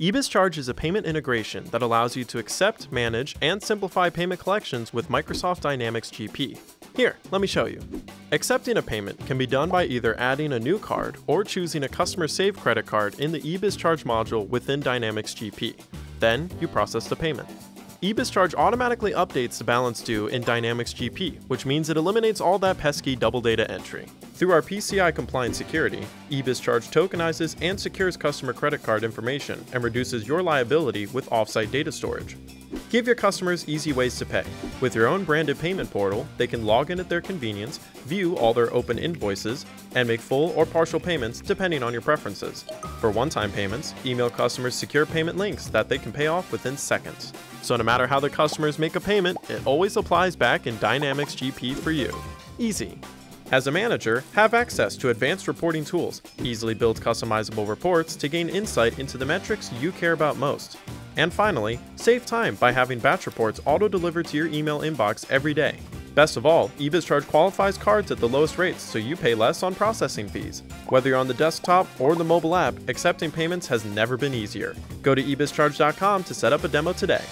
eBizCharge is a payment integration that allows you to accept, manage, and simplify payment collections with Microsoft Dynamics GP. Here, let me show you. Accepting a payment can be done by either adding a new card or choosing a customer saved credit card in the eBizCharge module within Dynamics GP. Then, you process the payment. eBizCharge automatically updates the balance due in Dynamics GP, which means it eliminates all that pesky double data entry. Through our PCI compliant security, eBizCharge tokenizes and secures customer credit card information and reduces your liability with offsite data storage. Give your customers easy ways to pay. With your own branded payment portal, they can log in at their convenience, view all their open invoices, and make full or partial payments depending on your preferences. For one time payments, email customers secure payment links that they can pay off within seconds. So no matter how the customers make a payment, it always applies back in Dynamics GP for you. Easy. As a manager, have access to advanced reporting tools, easily build customizable reports to gain insight into the metrics you care about most. And finally, save time by having batch reports auto-delivered to your email inbox every day. Best of all, eBizCharge qualifies cards at the lowest rates so you pay less on processing fees. Whether you're on the desktop or the mobile app, accepting payments has never been easier. Go to ebizcharge.com to set up a demo today.